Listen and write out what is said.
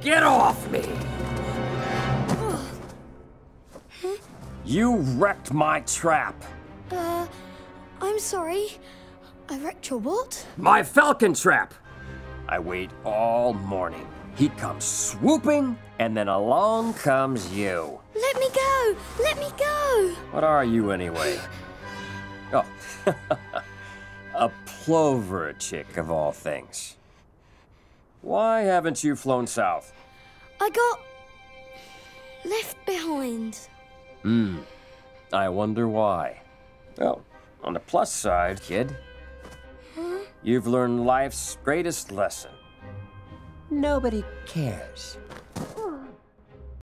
Get off me! You wrecked my trap. Uh, I'm sorry. I wrecked your what? My falcon trap! I wait all morning. He comes swooping, and then along comes you. Let me go! Let me go! What are you anyway? Oh, a plover chick of all things. Why haven't you flown south? I got left behind. Hmm. I wonder why. Well, on the plus side, kid, you've learned life's greatest lesson. Nobody cares.